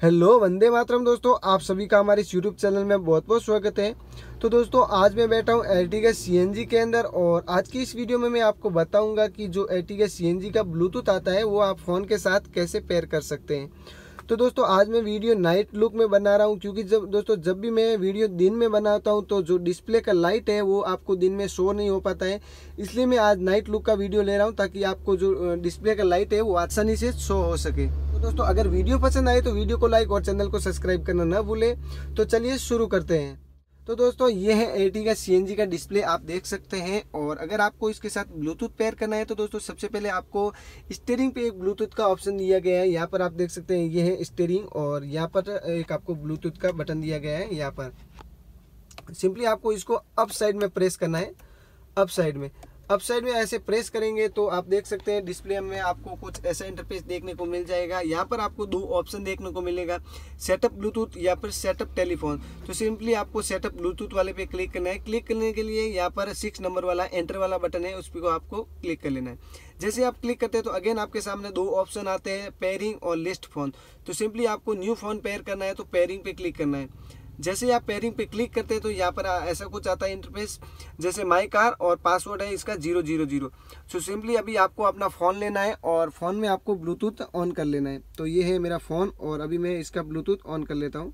Hello, Vande Mataram दोस्तों, आप सभी का हमारे इस यूट्यूब चैनल में बहुत बहुत स्वागत है। तो दोस्तों, आज मैं बैठा हूँ एर्टिगा सी के अंदर और आज की इस वीडियो में मैं आपको बताऊँगा कि जो एर्टिगा सी का ब्लूटूथ आता है, वो आप फ़ोन के साथ कैसे पेयर कर सकते हैं। तो दोस्तों, आज मैं वीडियो नाइट लुक में बना रहा हूँ, क्योंकि जब, दोस्तों, जब भी मैं वीडियो दिन में बनाता हूँ तो जो डिस्प्ले का लाइट है, वो आपको दिन में शो नहीं हो पाता है। इसलिए मैं आज नाइट लुक का वीडियो ले रहा हूँ, ताकि आपको जो डिस्प्ले का लाइट है, वो आसानी से शो हो सके। तो दोस्तों, अगर वीडियो पसंद आए तो वीडियो को लाइक और चैनल को सब्सक्राइब करना न भूलें। तो चलिए शुरू करते हैं। तो दोस्तों, ये है एटी का सीएनजी का डिस्प्ले आप देख सकते हैं। और अगर आपको इसके साथ ब्लूटूथ पेयर करना है तो दोस्तों, सबसे पहले आपको स्टेयरिंग पे एक ब्लूटूथ का ऑप्शन दिया गया है। यहाँ पर आप देख सकते हैं, ये है स्टेयरिंग और यहाँ पर एक आपको ब्लूटूथ का बटन दिया गया है यहाँ पर। सिंपली आपको इसको अप साइड में प्रेस करना है। अप साइड में। अप साइड में ऐसे प्रेस करेंगे तो आप देख सकते हैं डिस्प्ले में आपको कुछ ऐसा इंटरफेस देखने को मिल जाएगा। यहाँ पर आपको दो ऑप्शन देखने को मिलेगा सेटअप ब्लूटूथ या फिर सेटअप टेलीफोन तो सिंपली आपको सेटअप ब्लूटूथ वाले पे क्लिक करना है। क्लिक करने के लिए यहाँ पर सिक्स नंबर वाला एंटर वाला बटन है, उस पर आपको क्लिक कर लेना है। जैसे आप क्लिक करते हैं तो अगेन आपके सामने दो ऑप्शन आते हैं पेयरिंग और लिस्ट फ़ोन तो सिंपली आपको न्यू फ़ोन पेयर करना है तो पेयरिंग पे क्लिक करना है। जैसे आप पेयरिंग पे क्लिक करते हैं तो यहाँ पर ऐसा कुछ आता है इंटरफेस जैसे माई कार और पासवर्ड है इसका zero zero zero so simply अभी आपको अपना फ़ोन लेना है और फ़ोन में आपको ब्लूटूथ ऑन कर लेना है। तो ये है मेरा फ़ोन और अभी मैं इसका ब्लूटूथ ऑन कर लेता हूँ।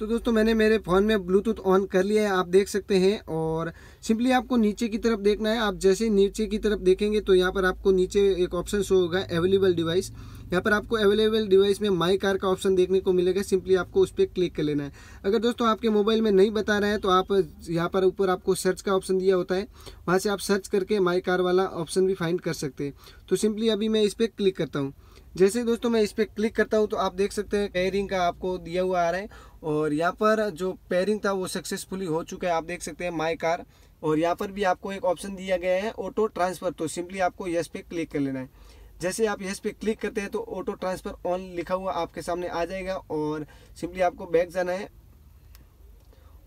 तो दोस्तों, मैंने मेरे फ़ोन में ब्लूटूथ ऑन कर लिया है, आप देख सकते हैं और सिंपली आपको नीचे की तरफ़ देखना है। आप जैसे नीचे की तरफ़ देखेंगे तो यहाँ पर आपको नीचे एक ऑप्शन शो होगा अवेलेबल डिवाइस यहाँ पर आपको अवेलेबल डिवाइस में माई कार का ऑप्शन देखने को मिलेगा। सिंपली आपको उस पर क्लिक कर लेना है। अगर दोस्तों आपके मोबाइल में नहीं बता रहा है तो आप यहाँ पर ऊपर आपको सर्च का ऑप्शन दिया होता है। वहाँ से आप सर्च करके माई कार वाला ऑप्शन भी फाइंड कर सकते हैं। तो सिंपली अभी मैं इस पर क्लिक करता हूँ। जैसे दोस्तों मैं इस पर क्लिक करता हूँ तो आप देख सकते हैं पेयरिंग का आपको दिया हुआ आ रहा है। और यहाँ पर जो पेयरिंग था, वो सक्सेसफुली हो चुका है। आप देख सकते हैं माई कार और यहाँ पर भी आपको एक ऑप्शन दिया गया है ऑटो ट्रांसफ़र तो सिंपली आपको यस पे क्लिक कर लेना है। जैसे आप यस पे क्लिक करते हैं तो ऑटो ट्रांसफ़र ऑन लिखा हुआ आपके सामने आ जाएगा और सिंपली आपको बैक जाना है।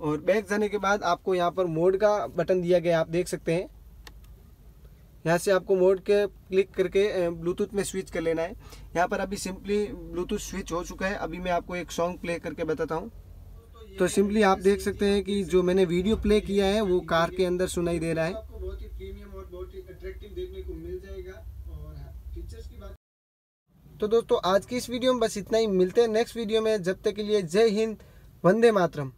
और बैक जाने के बाद आपको यहाँ पर मोड का बटन दिया गया आप देख सकते हैं। यहाँ से आपको मोड के क्लिक करके ब्लूटूथ में स्विच कर लेना है। यहाँ पर अभी सिंपली ब्लूटूथ स्विच हो चुका है। अभी मैं आपको एक सॉन्ग प्ले करके बताता हूँ। तो सिंपली आप देख सकते हैं कि जो मैंने वीडियो प्ले किया है वो कार के अंदर सुनाई दे रहा है। ही तो दोस्तों आज की इस वीडियो में बस इतना ही। मिलते हैं नेक्स्ट वीडियो में। जब तक के लिए जय हिंद वंदे मातरम।